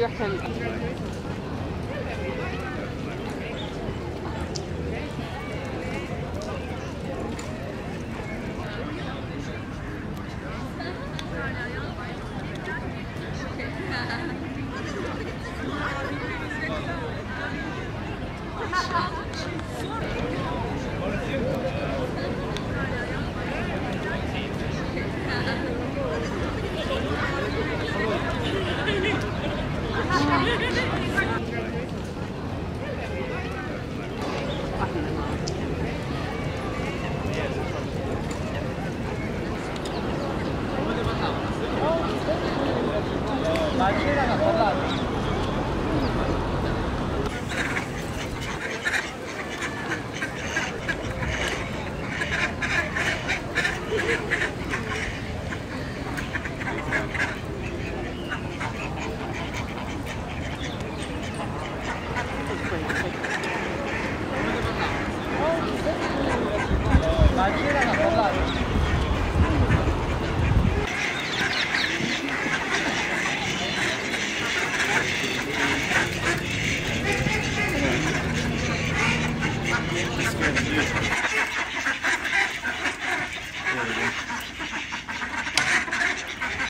your hands. マジでなかった Just gonna do. There we go.